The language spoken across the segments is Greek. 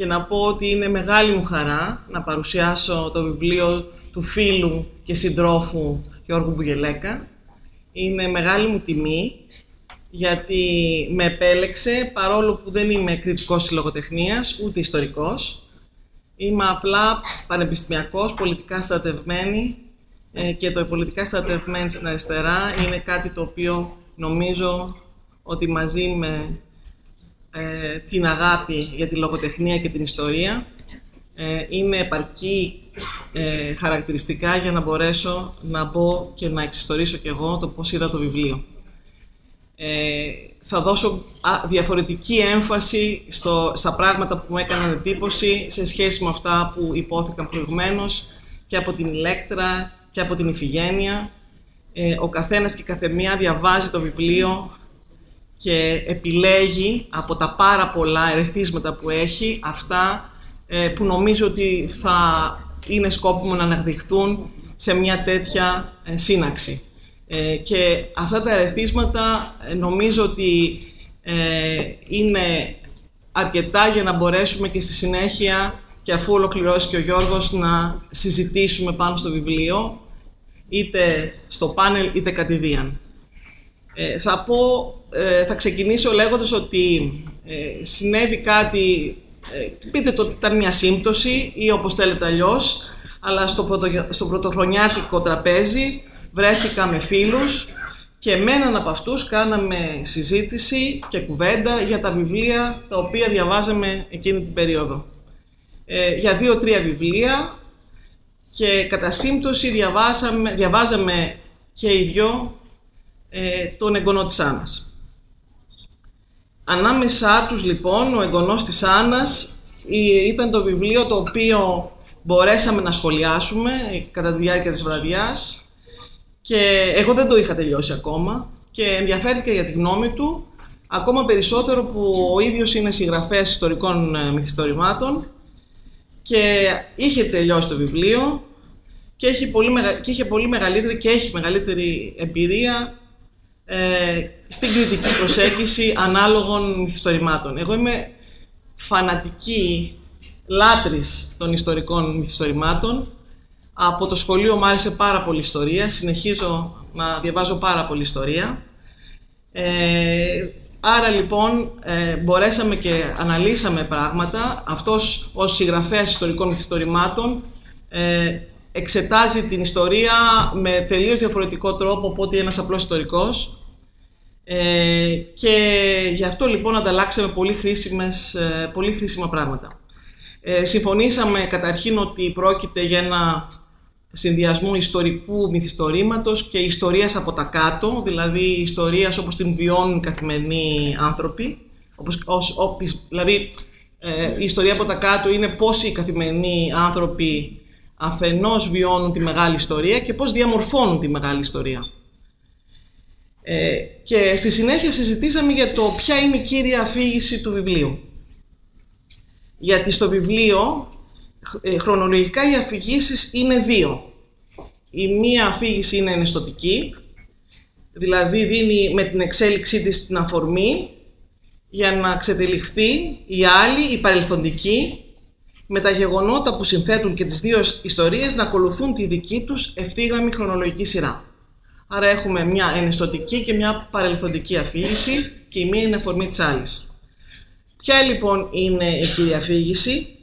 και να πω ότι είναι μεγάλη μου χαρά να παρουσιάσω το βιβλίο του φίλου και συντρόφου Γιώργου Μπουγελέκα. Είναι μεγάλη μου τιμή γιατί με επέλεξε παρόλο που δεν είμαι κριτικός της λογοτεχνίας ούτε ιστορικός. Είμαι απλά πανεπιστημιακός, πολιτικά στρατευμένη ε, και το πολιτικά στρατευμένη στην αριστερά είναι κάτι το οποίο νομίζω ότι μαζί με ε, την αγάπη για τη λογοτεχνία και την ιστορία ε, είναι επαρκή ε, χαρακτηριστικά για να μπορέσω να μπω και να εξιστορήσω κι εγώ το πώς είδα το βιβλίο. Ε, θα δώσω διαφορετική έμφαση στο, στα πράγματα που μου έκαναν εντύπωση σε σχέση με αυτά που υπόθηκαν προηγουμένως και από την Ηλέκτρα και από την Ιφηγένεια. Ε, ο καθένας και η καθεμία διαβάζει το βιβλίο και επιλέγει από τα πάρα πολλά ερεθίσματα που έχει αυτά ε, που νομίζω ότι θα είναι σκόπιμο να αναδειχθούν σε μια τέτοια ε, σύναξη. Ε, και αυτά τα ερεθίσματα νομίζω ότι είναι αρκετά για να μπορέσουμε και στη συνέχεια και αφού ολοκληρώσει και ο Γιώργος να συζητήσουμε πάνω στο βιβλίο είτε στο πάνελ είτε κατηδίαν. Ε, θα πω, ε, θα ξεκινήσω λέγοντας ότι ε, συνέβη κάτι, ε, πείτε το ότι ήταν μια σύμπτωση ή όπως θέλετε αλλιώς, αλλά στο, πρωτο, στο πρωτοχρονιάτικο τραπέζι βρέθηκα με φίλους και με έναν από αυτούς κάναμε συζήτηση και κουβέντα για τα βιβλία τα οποία διαβάζαμε εκείνη την περίοδο. Ε, για δύο-τρία βιβλία και κατά σύμπτωση διαβάσαμε, διαβάζαμε και οι δυο ε, τον εγγονό της Άννας. Ανάμεσά τους λοιπόν, ο εγγονός της Άννας ήταν το βιβλίο το οποίο μπορέσαμε να σχολιάσουμε κατά τη διάρκεια της βραδιάς και εγώ δεν το είχα τελειώσει ακόμα και ενδιαφέρθηκα για τη γνώμη του ακόμα περισσότερο που ο ίδιος είναι συγγραφέας ιστορικών ε, μυθιστορημάτων και είχε τελειώσει το βιβλίο και, έχει πολύ και είχε πολύ μεγαλύτερη και έχει μεγαλύτερη εμπειρία ε, στην κριτική προσέγγιση ανάλογων μυθιστορημάτων. Εγώ είμαι φανατική λάτρης των ιστορικών μυθιστορημάτων. Από το σχολείο μου άρεσε πάρα πολύ ιστορία. Συνεχίζω να διαβάζω πάρα πολύ ιστορία. Ε, άρα λοιπόν ε, μπορέσαμε και αναλύσαμε πράγματα. Αυτός ως συγγραφέας ιστορικών μυθιστορημάτων ε, εξετάζει την ιστορία με τελείως διαφορετικό τρόπο από ότι ένας απλός ιστορικός ε, και γι' αυτό λοιπόν ανταλλάξαμε πολύ, χρήσιμες, ε, πολύ χρήσιμα πράγματα. Ε, συμφωνήσαμε καταρχήν ότι πρόκειται για ένα συνδυασμό ιστορικού μυθιστορήματος και ιστορίας από τα κάτω, δηλαδή ιστορίας όπως την βιώνουν οι καθημερινοί άνθρωποι. Όπως, ως, δηλαδή ε, η ιστορία από τα κάτω είναι πώς οι καθημερινοί άνθρωποι αφενός βιώνουν τη μεγάλη ιστορία και πώς διαμορφώνουν τη μεγάλη ιστορία. Ε, και στη συνέχεια συζητήσαμε για το ποια είναι η κύρια αφήγηση του βιβλίου. Γιατί στο βιβλίο ε, χρονολογικά οι αφηγήσεις είναι δύο. Η μία αφήγηση είναι ενιστοτική, δηλαδή δίνει με την εξέλιξή της την αφορμή για να ξετυλιχθεί η άλλη, η παρελθοντική, με τα γεγονότα που συνθέτουν και τις δύο ιστορίες να ακολουθούν τη δική τους ευθύγραμμη χρονολογική σειρά. Άρα έχουμε μια ενιστοτική και μια παρελθοντική αφήγηση και η μία είναι αφορμή της άλλης. Ποια λοιπόν είναι η κύρια αφήγηση;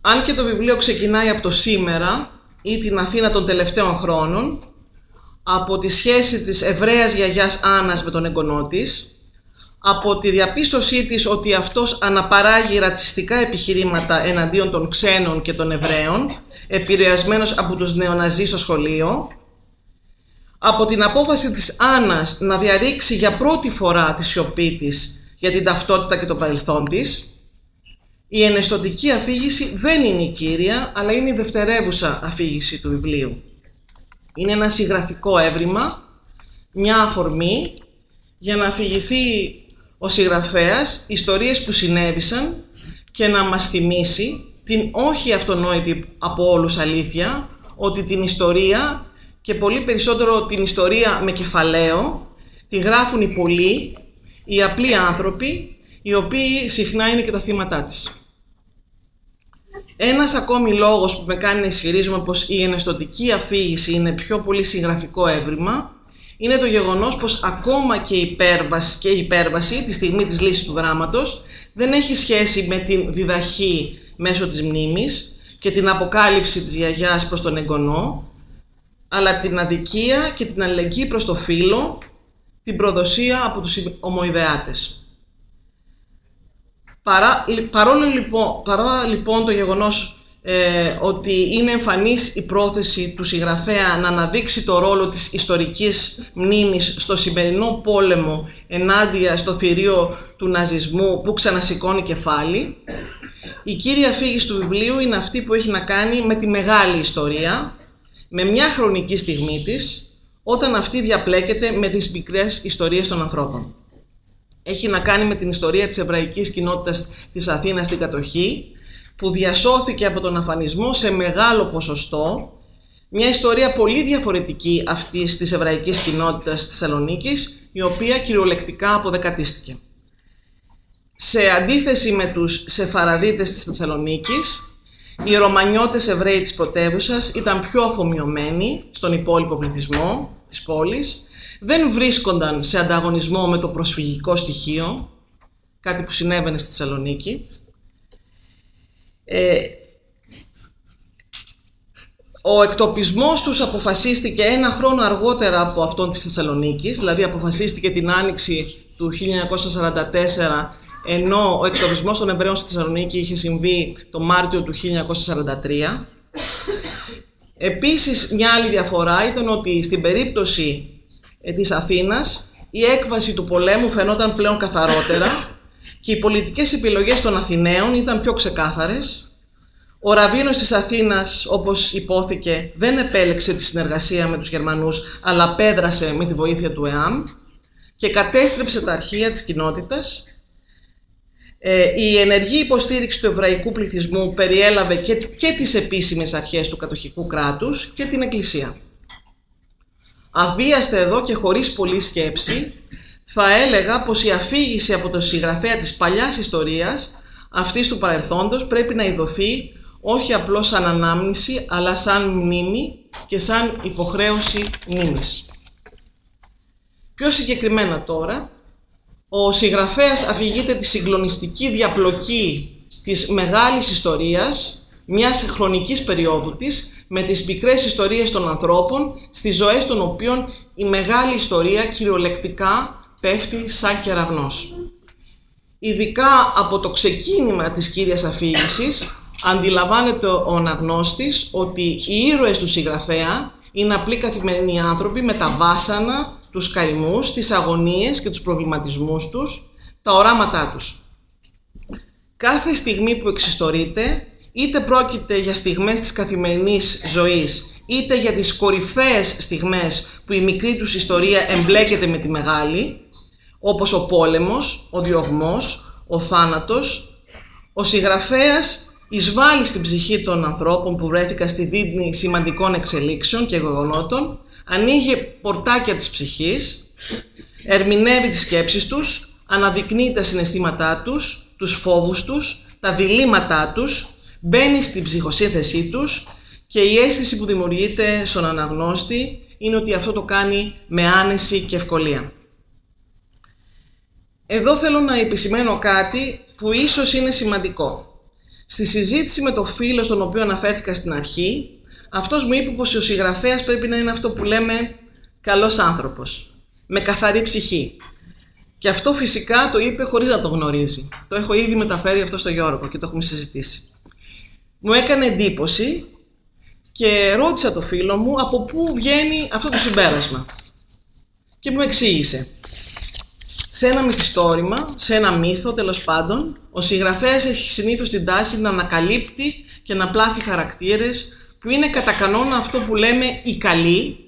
Αν και το βιβλίο ξεκινάει από το σήμερα ή την Αθήνα των τελευταίων χρόνων, από τη σχέση της Εβραίας γιαγιάς Άννας με τον εγγονό της, από τη διαπίστωσή της ότι αυτός αναπαράγει ρατσιστικά επιχειρήματα εναντίον των ξένων και των Εβραίων, επηρεασμένος από τους νεοναζί στο σχολείο, από την απόφαση της Άννας να διαρρήξει για πρώτη φορά τη σιωπή της για την ταυτότητα και το παρελθόν της, η εναισθητική αφήγηση δεν είναι η κύρια, αλλά είναι η δευτερεύουσα αφήγηση του βιβλίου. Είναι ένα συγγραφικό έβριμα, μια αφορμή για να αφηγηθεί ο συγγραφέας ιστορίες που συνέβησαν και να μας θυμίσει την όχι αυτονόητη από όλους αλήθεια ότι την ιστορία και πολύ περισσότερο την ιστορία με κεφαλαίο τη γράφουν οι πολλοί, οι απλοί άνθρωποι οι οποίοι συχνά είναι και τα θύματά της. Ένας ακόμη λόγος που με κάνει να ισχυρίζομαι πως η εναισθωτική αφήγηση είναι πιο πολύ συγγραφικό έβριμα είναι το γεγονός πως ακόμα και η υπέρβαση, και η υπέρβαση τη στιγμή της λύσης του δράματος δεν έχει σχέση με την διδαχή μέσω της μνήμης και την αποκάλυψη της γιαγιάς προς τον εγγονό, αλλά την αδικία και την αλληλεγγύη προς το φίλο, την προδοσία από τους ομοειδεάτες. Παρά, παρόλο λοιπόν, παρά λοιπόν το γεγονός ε, ότι είναι εμφανής η πρόθεση του συγγραφέα να αναδείξει το ρόλο της ιστορικής μνήμης στο σημερινό πόλεμο ενάντια στο θηρίο του ναζισμού που ξανασηκώνει κεφάλι, η κύρια φύγη του βιβλίου είναι αυτή που έχει να κάνει με τη μεγάλη ιστορία, με μια χρονική στιγμή της, όταν αυτή διαπλέκεται με τις μικρές ιστορίες των ανθρώπων. Έχει να κάνει με την ιστορία της εβραϊκής κοινότητας της Αθήνας στην κατοχή, που διασώθηκε από τον αφανισμό σε μεγάλο ποσοστό, μια ιστορία πολύ διαφορετική αυτής της εβραϊκής κοινότητας της Θεσσαλονίκης, η οποία κυριολεκτικά αποδεκατίστηκε. Σε αντίθεση με τους Σεφαραδίτες της Θεσσαλονίκης, οι Ρωμανιώτες Εβραίοι της πρωτεύουσα ήταν πιο αφομοιωμένοι στον υπόλοιπο πληθυσμό της πόλης, δεν βρίσκονταν σε ανταγωνισμό με το προσφυγικό στοιχείο, κάτι που συνέβαινε στη Θεσσαλονίκη. Ε, ο εκτοπισμός τους αποφασίστηκε ένα χρόνο αργότερα από αυτόν της Θεσσαλονίκης, δηλαδή αποφασίστηκε την άνοιξη του 1944 ενώ ο εκτοπισμός των Εβραίων στη Θεσσαλονίκη είχε συμβεί το Μάρτιο του 1943. Επίσης, μια άλλη διαφορά ήταν ότι στην περίπτωση ε, της Αθήνας η έκβαση του πολέμου φαινόταν πλέον καθαρότερα και οι πολιτικές επιλογές των Αθηναίων ήταν πιο ξεκάθαρες. Ο Ραβίνος της Αθήνας, όπως υπόθηκε, δεν επέλεξε τη συνεργασία με τους Γερμανούς, αλλά πέδρασε με τη βοήθεια του ΕΑΜ και κατέστρεψε τα αρχεία της κοινότητας ε, η ενεργή υποστήριξη του εβραϊκού πληθυσμού περιέλαβε και, και τις επίσημες αρχές του κατοχικού κράτους και την Εκκλησία. Αβίαστε εδώ και χωρίς πολλή σκέψη, θα έλεγα πως η αφήγηση από το συγγραφέα της παλιάς ιστορίας, αυτής του παρελθόντος, πρέπει να ειδωθεί όχι απλώς σαν ανάμνηση, αλλά σαν μνήμη και σαν υποχρέωση μνήμης. Πιο συγκεκριμένα τώρα, ο συγγραφέας αφηγείται τη συγκλονιστική διαπλοκή της μεγάλης ιστορίας, μιας χρονικής περίοδου της, με τις μικρές ιστορίες των ανθρώπων, στις ζωές των οποίων η μεγάλη ιστορία κυριολεκτικά πέφτει σαν κεραυνός. Ειδικά από το ξεκίνημα της κύριας αφήγησης, αντιλαμβάνεται ο αναγνώστης ότι οι ήρωες του συγγραφέα είναι απλοί καθημερινοί άνθρωποι με τα βάσανα τους καημούς, τις αγωνίες και τους προβληματισμούς τους, τα οράματά τους. Κάθε στιγμή που εξιστορείται, είτε πρόκειται για στιγμές της καθημερινής ζωής, είτε για τις κορυφαίες στιγμές που η μικρή τους ιστορία εμπλέκεται με τη μεγάλη, όπως ο πόλεμος, ο διωγμός, ο θάνατος, ο συγγραφέας εισβάλλει στην ψυχή των ανθρώπων που βρέθηκαν στη δίνη σημαντικών εξελίξεων και γεγονότων ανοίγει πορτάκια της ψυχής, ερμηνεύει τις σκέψεις τους, αναδεικνύει τα συναισθήματά τους, τους φόβους τους, τα διλήμματά τους, μπαίνει στην ψυχοσύνθεσή τους και η αίσθηση που δημιουργείται στον αναγνώστη είναι ότι αυτό το κάνει με άνεση και ευκολία. Εδώ θέλω να επισημαίνω κάτι που ίσως είναι σημαντικό. Στη συζήτηση με το φίλο στον οποίο αναφέρθηκα στην αρχή, αυτός μου είπε πως ο συγγραφέας πρέπει να είναι αυτό που λέμε καλός άνθρωπος, με καθαρή ψυχή. Και αυτό φυσικά το είπε χωρίς να το γνωρίζει. Το έχω ήδη μεταφέρει αυτό στο Γιώργο και το έχουμε συζητήσει. Μου έκανε εντύπωση και ρώτησα το φίλο μου από πού βγαίνει αυτό το συμπέρασμα. Και μου εξήγησε. Σε ένα μυθιστόρημα, σε ένα μύθο τέλος πάντων, ο συγγραφέας έχει συνήθως την τάση να ανακαλύπτει και να πλάθει χαρακτήρες που είναι κατά κανόνα αυτό που λέμε οι καλοί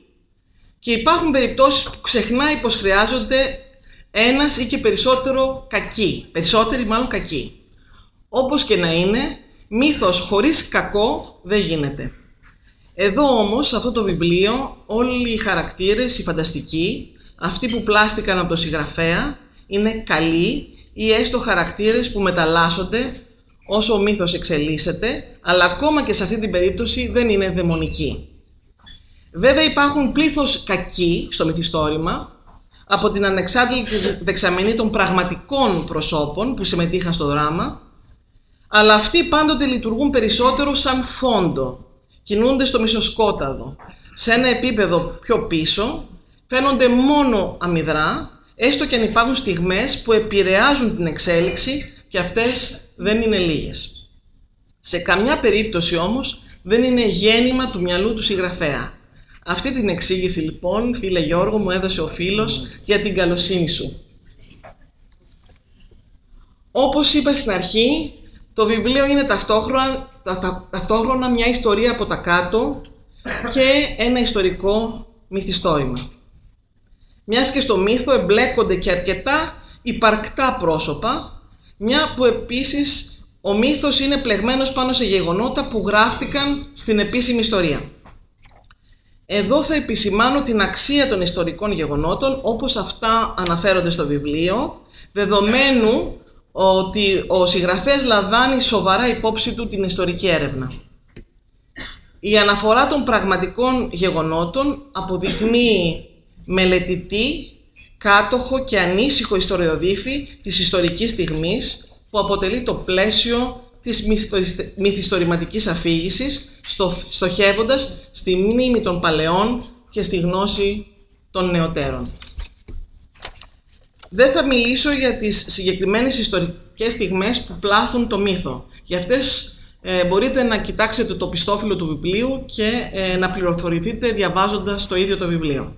και υπάρχουν περιπτώσεις που ξεχνάει πως χρειάζονται ένας ή και περισσότερο κακοί, περισσότεροι μάλλον κακοί. Όπως και να είναι, μύθος χωρίς κακό δεν γίνεται. Εδώ όμως, σε αυτό το βιβλίο, όλοι οι χαρακτήρες, οι φανταστικοί, αυτοί που πλάστηκαν από το συγγραφέα, είναι καλοί ή έστω χαρακτήρες που μεταλλάσσονται όσο ο μύθος εξελίσσεται, αλλά ακόμα και σε αυτή την περίπτωση δεν είναι δαιμονικοί. Βέβαια υπάρχουν πλήθος κακοί στο μυθιστόρημα, από την ανεξάρτητη δεξαμενή των πραγματικών προσώπων που συμμετείχαν στο δράμα, αλλά αυτοί πάντοτε λειτουργούν περισσότερο σαν φόντο, κινούνται στο μισοσκόταδο, σε ένα επίπεδο πιο πίσω, φαίνονται μόνο αμυδρά, έστω και αν υπάρχουν στιγμές που επηρεάζουν την εξέλιξη και αυτές δεν είναι λίγες. Σε καμιά περίπτωση όμως δεν είναι γέννημα του μυαλού του συγγραφέα. Αυτή την εξήγηση λοιπόν, φίλε Γιώργο, μου έδωσε ο φίλος για την καλοσύνη σου. Όπως είπα στην αρχή, το βιβλίο είναι ταυτόχρονα, ταυτόχρονα μια ιστορία από τα κάτω και ένα ιστορικό μυθιστόρημα. Μιας και στο μύθο εμπλέκονται και αρκετά υπαρκτά πρόσωπα, μια που επίσης ο μύθος είναι πλεγμένος πάνω σε γεγονότα που γράφτηκαν στην επίσημη ιστορία. Εδώ θα επισημάνω την αξία των ιστορικών γεγονότων όπως αυτά αναφέρονται στο βιβλίο, δεδομένου ότι ο συγγραφέας λαμβάνει σοβαρά υπόψη του την ιστορική έρευνα. Η αναφορά των πραγματικών γεγονότων αποδεικνύει μελετητή, κάτοχο και ανήσυχο ιστοριοδίφη της ιστορικής στιγμής που αποτελεί το πλαίσιο της μυθιστορηματικής αφήγησης στοχεύοντας στη μνήμη των παλαιών και στη γνώση των νεωτέρων. Δεν θα μιλήσω για τις συγκεκριμένες ιστορικές στιγμές που πλάθουν το μύθο. Για αυτές ε, μπορείτε να κοιτάξετε το πιστόφυλλο του βιβλίου και ε, να πληροφορηθείτε διαβάζοντας το ίδιο το βιβλίο.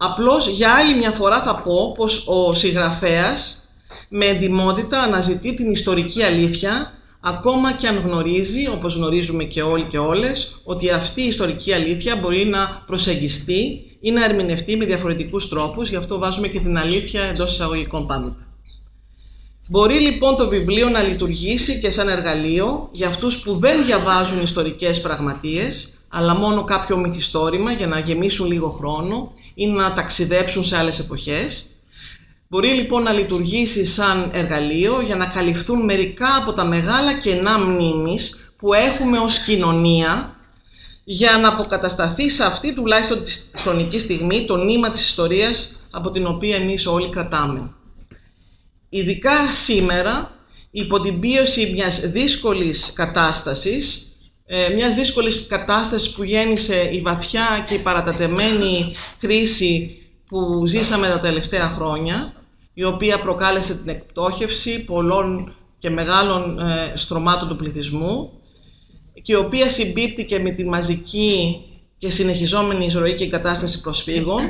Απλώς για άλλη μια φορά θα πω πως ο συγγραφέας με εντυμότητα αναζητεί την ιστορική αλήθεια ακόμα και αν γνωρίζει, όπως γνωρίζουμε και όλοι και όλες, ότι αυτή η ιστορική αλήθεια μπορεί να προσεγγιστεί ή να ερμηνευτεί με διαφορετικούς τρόπους, γι' αυτό βάζουμε και την αλήθεια εντός εισαγωγικών πάντοτε. Μπορεί λοιπόν το βιβλίο να λειτουργήσει και σαν εργαλείο για αυτούς που δεν διαβάζουν ιστορικές πραγματείες, αλλά μόνο κάποιο μυθιστόρημα για να γεμίσουν λίγο χρόνο ή να ταξιδέψουν σε άλλες εποχές. Μπορεί λοιπόν να λειτουργήσει σαν εργαλείο για να καλυφθούν μερικά από τα μεγάλα κενά μνήμης που έχουμε ως κοινωνία για να αποκατασταθεί σε αυτή τουλάχιστον τη χρονική στιγμή το νήμα της ιστορίας από την οποία εμείς όλοι κρατάμε. Ειδικά σήμερα, υπό την πίεση μιας δύσκολης κατάστασης, ε, μιας δύσκολης κατάστασης που γέννησε η βαθιά και η παρατατεμένη κρίση που ζήσαμε τα τελευταία χρόνια, η οποία προκάλεσε την εκπτώχευση πολλών και μεγάλων ε, στρωμάτων του πληθυσμού και η οποία συμπίπτει με τη μαζική και συνεχιζόμενη εισρωή και κατάσταση προσφύγων.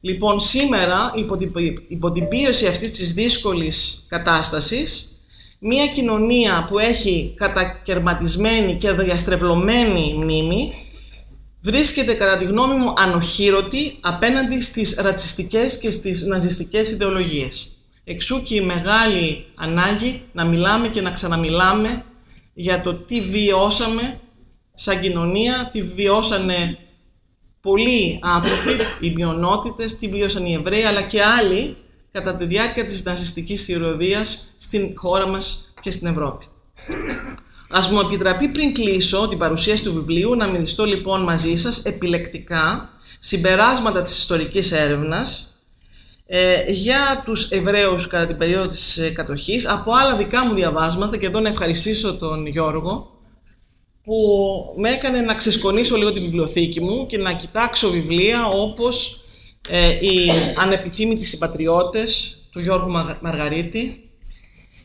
Λοιπόν, σήμερα, υπό την, υπό την πίεση αυτής της δύσκολης κατάστασης, μια κοινωνία που έχει κατακαιρματισμένη και διαστρεβλωμένη μνήμη βρίσκεται κατά τη γνώμη μου ανοχήρωτη απέναντι στις ρατσιστικές και στις ναζιστικές ιδεολογίες. Εξού και η μεγάλη ανάγκη να μιλάμε και να ξαναμιλάμε για το τι βιώσαμε σαν κοινωνία, τι βιώσανε πολλοί άνθρωποι, οι μειονότητες, τι βιώσαν οι Εβραίοι, αλλά και άλλοι κατά τη διάρκεια της ναζιστικής θηριωδίας στην χώρα μας και στην Ευρώπη. Ας μου επιτραπεί πριν κλείσω την παρουσίαση του βιβλίου να μοιριστώ λοιπόν μαζί σας επιλεκτικά συμπεράσματα της ιστορικής έρευνας ε, για τους Εβραίους κατά την περίοδο της ε, κατοχής από άλλα δικά μου διαβάσματα και εδώ να ευχαριστήσω τον Γιώργο που με έκανε να ξεσκονίσω λίγο τη βιβλιοθήκη μου και να κοιτάξω βιβλία όπως ε, οι ανεπιθύμητοι συμπατριώτες του Γιώργου Μαργαρίτη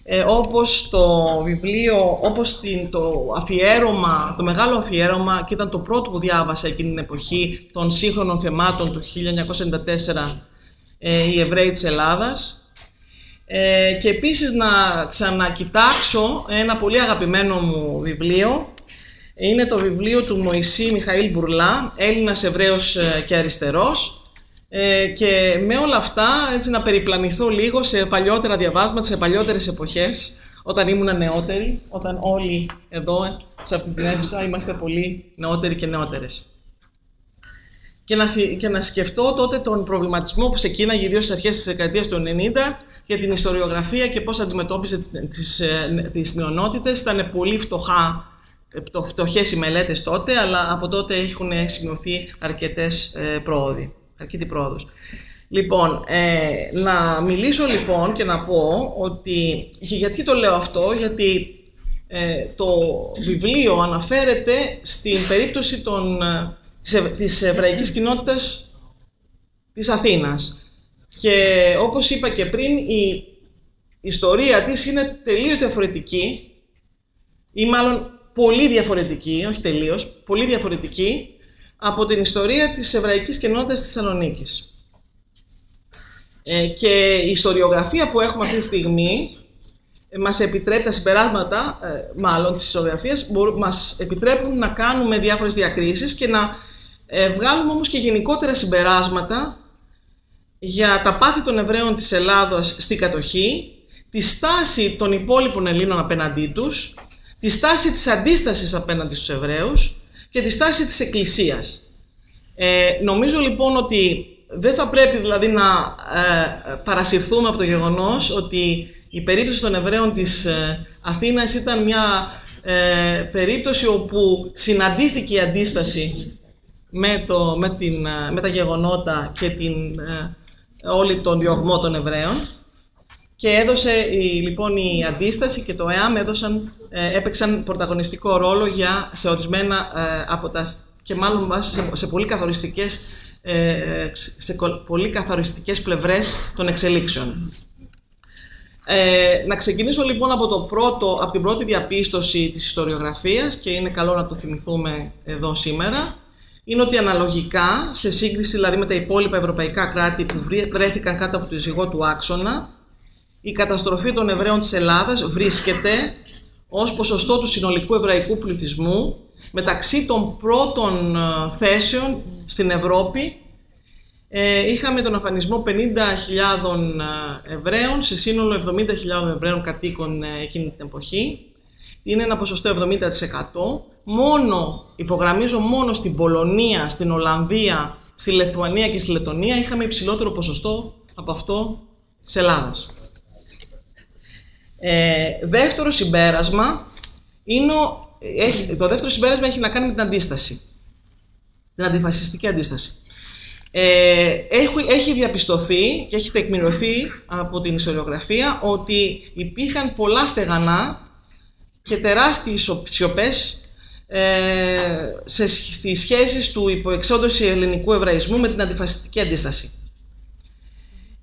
ε, όπως το βιβλίο, όπως την, το αφιέρωμα, το μεγάλο αφιέρωμα και ήταν το πρώτο που διάβασα εκείνη την εποχή των σύγχρονων θεμάτων του 1994 ε, οι Εβραίοι της Ελλάδας. Ε, και επίσης να ξανακοιτάξω ένα πολύ αγαπημένο μου βιβλίο. Είναι το βιβλίο του Μωυσή Μιχαήλ Μπουρλά, Έλληνας Εβραίος ε, και Αριστερός ε, και με όλα αυτά έτσι να περιπλανηθώ λίγο σε παλιότερα διαβάσματα, σε παλιότερες εποχές, όταν ήμουν νεότεροι, όταν όλοι εδώ σε αυτή την αίθουσα είμαστε πολύ νεότεροι και νεότερες. Και να, και να σκεφτώ τότε τον προβληματισμό που ξεκίναγε ιδίως στις αρχές της δεκαετίας του 90 για την ιστοριογραφία και πώς αντιμετώπισε τις, τις, ε, τις μειονότητες. Ήταν πολύ φτωχά φτωχές οι μελέτες τότε, αλλά από τότε έχουν σημειωθεί αρκετές ε, πρόοδοι, αρκετή πρόοδος. Λοιπόν, ε, να μιλήσω λοιπόν και να πω ότι, γιατί το λέω αυτό, γιατί ε, το βιβλίο αναφέρεται στην περίπτωση των, ε, της, της εβραϊκής κοινότητας της Αθήνας. Και όπως είπα και πριν, η ιστορία της είναι τελείως διαφορετική ή μάλλον πολύ διαφορετική, όχι τελείως, πολύ διαφορετική από την ιστορία της εβραϊκής κοινότητας της Θεσσαλονίκης. Ε, και η ιστοριογραφία που έχουμε αυτή τη στιγμή ε, μας επιτρέπει τα συμπεράσματα, ε, μάλλον της ιστοριογραφίας, μας επιτρέπουν να κάνουμε διάφορες διακρίσεις και να ε, βγάλουμε όμως και γενικότερα συμπεράσματα για τα πάθη των Εβραίων της Ελλάδος στην κατοχή, τη στάση των υπόλοιπων Ελλήνων απέναντί τους, τη στάση της αντίστασης απέναντι στους Εβραίους και τη στάση της Εκκλησίας. Ε, νομίζω λοιπόν ότι δεν θα πρέπει δηλαδή να ε, παρασυρθούμε από το γεγονός ότι η περίπτωση των Εβραίων της ε, Αθήνας ήταν μια ε, περίπτωση όπου συναντήθηκε η αντίσταση με, το, με, την, ε, με τα γεγονότα και την, όλη τον διωγμό των Εβραίων και έδωσε η, λοιπόν η αντίσταση και το ΕΑΜ έδωσαν, έπαιξαν πρωταγωνιστικό ρόλο για, σε ορισμένα από τα και μάλλον σε, σε πολύ καθοριστικές σε πολύ καθοριστικές πλευρές των εξελίξεων. Ε, να ξεκινήσω λοιπόν από, το πρώτο, από την πρώτη διαπίστωση της ιστοριογραφίας και είναι καλό να το θυμηθούμε εδώ σήμερα είναι ότι αναλογικά, σε σύγκριση δηλαδή με τα υπόλοιπα ευρωπαϊκά κράτη που βρέθηκαν κάτω από το ζυγό του άξονα, η καταστροφή των Εβραίων της Ελλάδας βρίσκεται ως ποσοστό του συνολικού εβραϊκού πληθυσμού μεταξύ των πρώτων ε, θέσεων στην Ευρώπη ε, είχαμε τον αφανισμό 50.000 ε, Εβραίων σε σύνολο 70.000 Εβραίων κατοίκων ε, εκείνη την εποχή. Είναι ένα ποσοστό 70%. Μόνο, υπογραμμίζω μόνο στην Πολωνία, στην Ολλανδία, στη Λεθουανία και στη Λετωνία είχαμε υψηλότερο ποσοστό από αυτό της Ελλάδας. Ε, δεύτερο συμπέρασμα είναι, έχει, το δεύτερο συμπέρασμα έχει να κάνει με την αντίσταση. Την αντιφασιστική αντίσταση. Ε, έχει, έχει διαπιστωθεί και έχει τεκμηριωθεί από την ιστοριογραφία ότι υπήρχαν πολλά στεγανά και τεράστιες σιωπές ε, σε, στις σχέσεις του υποεξόντωση ελληνικού εβραϊσμού με την αντιφασιστική αντίσταση.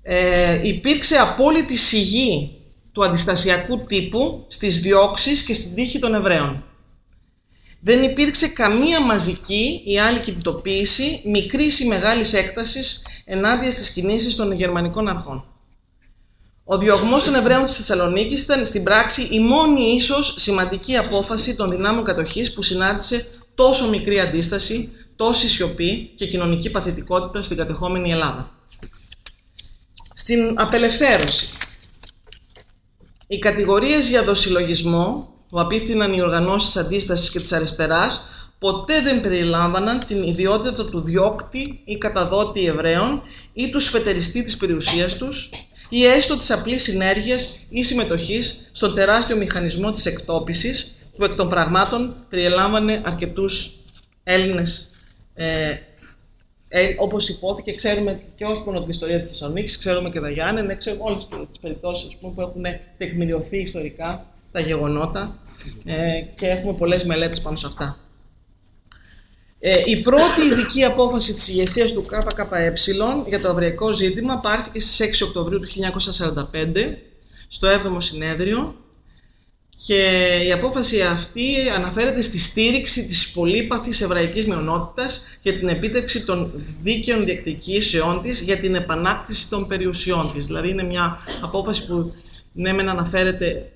Ε, υπήρξε απόλυτη σιγή του αντιστασιακού τύπου στις διώξεις και στην τύχη των Εβραίων δεν υπήρξε καμία μαζική ή άλλη κινητοποίηση μικρής ή μεγάλης έκτασης ενάντια στις κινήσεις των γερμανικών αρχών. Ο διωγμός των Εβραίων της Θεσσαλονίκης ήταν στην πράξη η μόνη ίσως σημαντική απόφαση των δυνάμων κατοχής που συνάντησε τόσο μικρή αντίσταση, τόση σιωπή και κοινωνική παθητικότητα στην κατεχόμενη Ελλάδα. Στην απελευθέρωση. Οι κατηγορίες για δοσυλλογισμό που απίφθηναν οι οργανώσεις αντίστασης και της αριστεράς ποτέ δεν περιλάμβαναν την ιδιότητα του διώκτη ή καταδότη Εβραίων ή του σφετεριστή της περιουσίας τους ή έστω της απλής συνέργειας ή συμμετοχής στον τεράστιο μηχανισμό της εκτόπισης που εκ των πραγμάτων περιλάμβανε αρκετούς Έλληνες ε, ε, όπως υπόθηκε, ξέρουμε και όχι μόνο την ιστορία της Θεσσαλονίκης, ξέρουμε και τα Γιάννενα, ξέρουμε όλες τις περιπτώσεις που έχουν τεκμηριωθεί ιστορικά τα γεγονότα ε, και έχουμε πολλές μελέτες πάνω σε αυτά. Ε, η πρώτη ειδική απόφαση της ηγεσίας του ΚΚΕ για το ευρωπαϊκό ζήτημα πάρθηκε στις 6 Οκτωβρίου του 1945 στο 7ο συνέδριο και η απόφαση αυτή αναφέρεται στη στήριξη της πολύπαθης εβραϊκής μειονότητας και την επίτευξη των δίκαιων διεκδικήσεών της για την επανάκτηση των περιουσιών της. Δηλαδή είναι μια απόφαση που ναι μεν αναφέρεται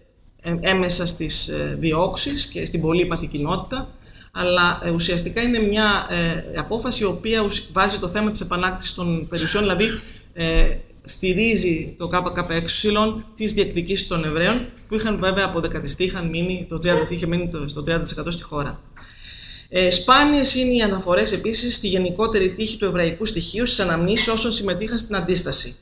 έμεσα στις ε, διώξεις και στην πολύπαθη κοινότητα, αλλά ε, ουσιαστικά είναι μια ε, απόφαση η οποία βάζει το θέμα της επανάκτησης των περιουσιών, δηλαδή στηρίζει το ΚΚΕ τις διεκδικήσεις των Εβραίων, που είχαν βέβαια αποδεκατιστεί, είχαν μείνει, το 30, είχε μείνει στο 30% στη χώρα. Ε, σπάνιες είναι οι αναφορές επίσης στη γενικότερη τύχη του εβραϊκού στοιχείου στις αναμνήσεις όσων συμμετείχαν στην αντίσταση.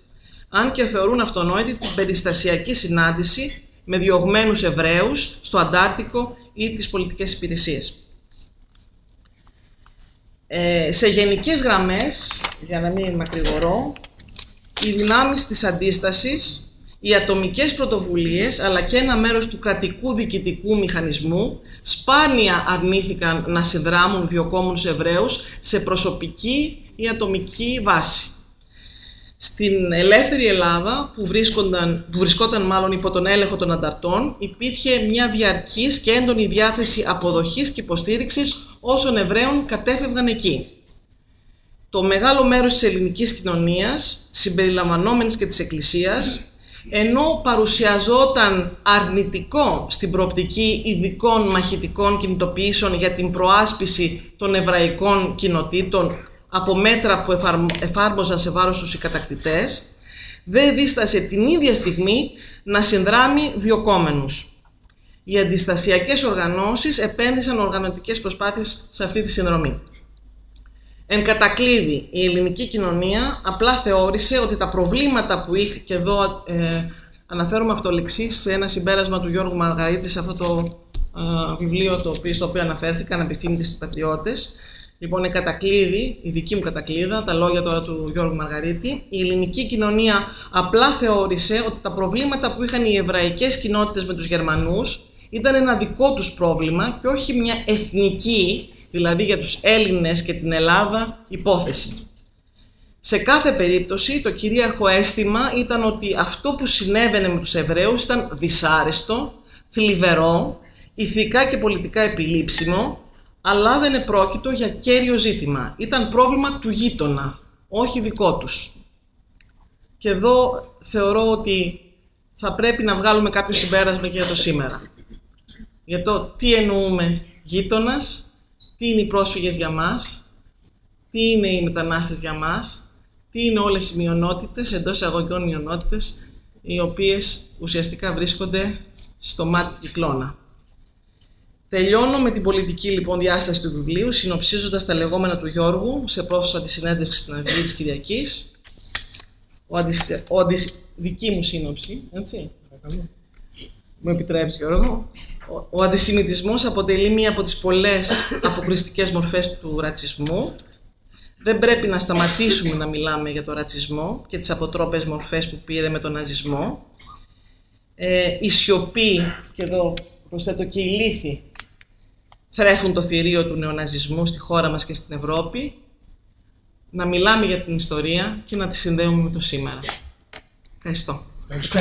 αν και θεωρούν αυτονόητη την περιστασιακή συνάντηση με διωγμένους Εβραίους στο Αντάρτικο ή τις πολιτικές υπηρεσίες. Ε, σε γενικές γραμμές, για να μην μακρηγορώ, οι δυνάμεις της αντίστασης, οι ατομικές πρωτοβουλίες, αλλά και ένα μέρος του κρατικού διοικητικού μηχανισμού, σπάνια αρνήθηκαν να συνδράμουν διοκόμους Εβραίους σε προσωπική ή ατομική βάση. Στην ελεύθερη Ελλάδα, που, βρίσκονταν, που βρισκόταν μάλλον υπό τον έλεγχο των ανταρτών, υπήρχε μια διαρκής και έντονη διάθεση αποδοχής και υποστήριξης όσων Εβραίων κατέφευγαν εκεί. Το μεγάλο μέρος της ελληνικής κοινωνίας, συμπεριλαμβανόμενης και της Εκκλησίας, ενώ παρουσιαζόταν αρνητικό στην προοπτική ειδικών μαχητικών κινητοποιήσεων για την προάσπιση των εβραϊκών κοινοτήτων από μέτρα που εφάρμοζαν σε βάρος τους οι κατακτητές, δεν δίστασε την ίδια στιγμή να συνδράμει διοκόμενους. Οι αντιστασιακές οργανώσεις επένδυσαν οργανωτικές προσπάθειες σε αυτή τη συνδρομή. Εν κατακλείδη, η ελληνική κοινωνία απλά θεώρησε ότι τα προβλήματα που είχε, και εδώ ε, αναφέρομαι αυτολεξή σε ένα συμπέρασμα του Γιώργου Μαργαρίτη σε αυτό το ε, βιβλίο το οποίο, στο οποίο αναφέρθηκαν επιθύμητες πατριώτες, Λοιπόν, είναι κατακλείδη, η δική μου κατακλείδα, τα λόγια τώρα του Γιώργου Μαργαρίτη. Η ελληνική κοινωνία απλά θεώρησε ότι τα προβλήματα που είχαν οι εβραϊκές κοινότητες με τους Γερμανούς ήταν ένα δικό τους πρόβλημα και όχι μια εθνική, δηλαδή για τους Έλληνες και την Ελλάδα, υπόθεση. Σε κάθε περίπτωση το κυρίαρχο αίσθημα ήταν ότι αυτό που συνέβαινε με τους Εβραίους ήταν δυσάρεστο, θλιβερό, ηθικά και πολιτικά επιλήψιμο αλλά δεν επρόκειτο για κέριο ζήτημα. Ήταν πρόβλημα του γείτονα, όχι δικό τους. Και εδώ θεωρώ ότι θα πρέπει να βγάλουμε κάποιο συμπέρασμα για το σήμερα. Για το τι εννοούμε γείτονας, τι είναι οι πρόσφυγες για μας, τι είναι οι μετανάστες για μας, τι είναι όλες οι μειονότητες, εντός αγωγικών μειονότητες, οι οποίες ουσιαστικά βρίσκονται στο μάτι κυκλώνα. Τελειώνω με την πολιτική λοιπόν διάσταση του βιβλίου, συνοψίζοντας τα λεγόμενα του Γιώργου σε πρόσφατη συνέντευξη στην Αυγή της Κυριακής. Ο, αντισ... ο αντισ... δική μου σύνοψη, έτσι. Μου επιτρέπεις, Γιώργο. Ο, ο αντισημιτισμός αποτελεί μία από τις πολλές αποκριστικές μορφές του ρατσισμού. Δεν πρέπει να σταματήσουμε να μιλάμε για το ρατσισμό και τις αποτρόπες μορφές που πήρε με τον ναζισμό. Ε, η σιωπή, και εδώ προσθέτω και η λύθη θρέφουν το θηρίο του νεοναζισμού στη χώρα μας και στην Ευρώπη, να μιλάμε για την ιστορία και να τη συνδέουμε με το σήμερα. Ευχαριστώ. Ευχαριστώ.